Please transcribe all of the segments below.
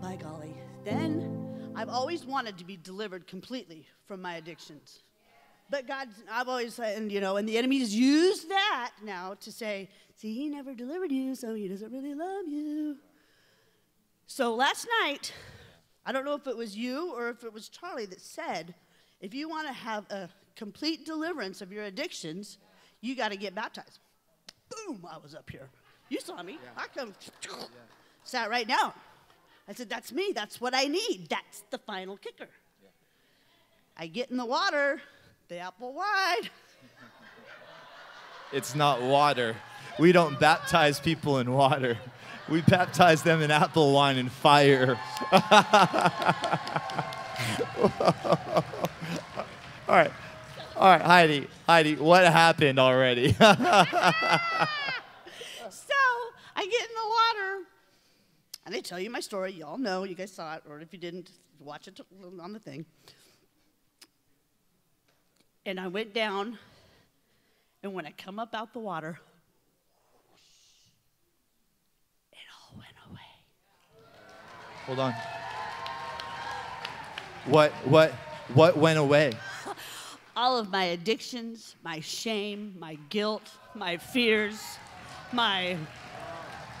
Well, by golly. Then I've always wanted to be delivered completely from my addictions. But God, I've always said, and you know, and the enemy's used that now to say, see, he never delivered you, so he doesn't really love you. So last night, I don't know if it was you or if it was Charlie that said, if you want to have a complete deliverance of your addictions, you got to get baptized. Boom, I was up here. You saw me. I come, sat right down. I said, that's me. That's what I need. That's the final kicker. I get in the water, the apple wide. It's not water. We don't baptize people in water. We baptize them in apple wine and fire. All right. All right, Heidi. Heidi, what happened already? So I get in the water, and I tell you my story. Y'all know, you guys saw it, or if you didn't, watch it on the thing. And I went down, and when I come up out the water, it all went away. Hold on. What what what went away? All of my addictions, my shame, my guilt, my fears, my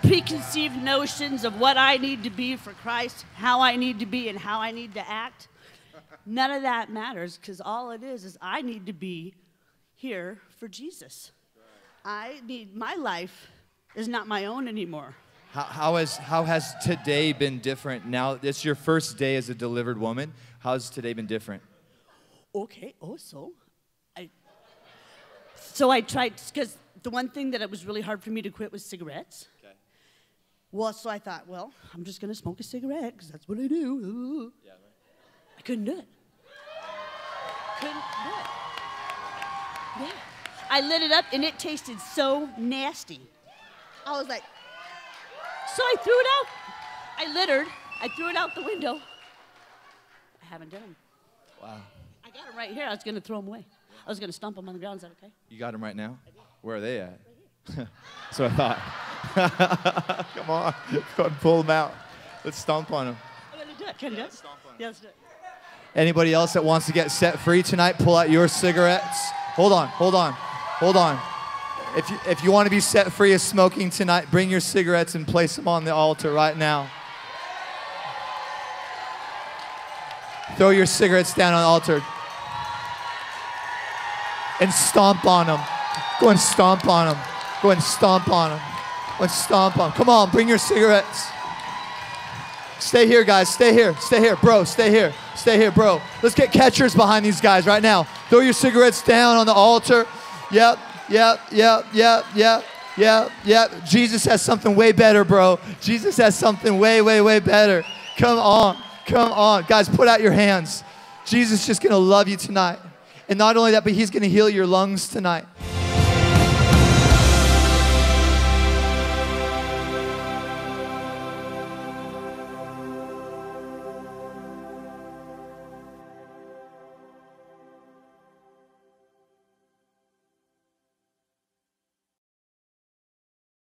preconceived notions of what I need to be for Christ, how I need to be, and how I need to act. None of that matters because all it is is I need to be here for Jesus. I need my life is not my own anymore. How, how has how has today been different? Now it's your first day as a delivered woman. How's today been different? Okay, oh, so I so I tried because the one thing that it was really hard for me to quit was cigarettes. Well, so I thought, well, I'm just gonna smoke a cigarette because that's what I do. Yeah, right. I couldn't do it. Couldn't do it. Yeah. I lit it up and it tasted so nasty. I was like, so I threw it out. I littered. I threw it out the window. I haven't done them. Wow. I got them right here. I was gonna throw them away. I was gonna stomp them on the ground. Is that okay? You got them right now? Where are they at? so I thought. Come on. Go and pull them out. Let's stomp on them. I'm oh, gonna do it. Can I do it? Yeah, let's do it. Anybody else that wants to get set free tonight, pull out your cigarettes. Hold on, hold on, hold on. If you, if you want to be set free of smoking tonight, bring your cigarettes and place them on the altar right now. Throw your cigarettes down on the altar and stomp on them. Go and stomp on them. Go and stomp on them. And stomp on. Come on, bring your cigarettes. Stay here, guys. Stay here. Stay here, bro. Stay here. Stay here, bro. Let's get catchers behind these guys right now. Throw your cigarettes down on the altar. Yep, yep, yep, yep, yep, yep, yep. Jesus has something way better, bro. Jesus has something way, way, way better. Come on. Come on. Guys, put out your hands. Jesus is just going to love you tonight. And not only that, but he's going to heal your lungs tonight.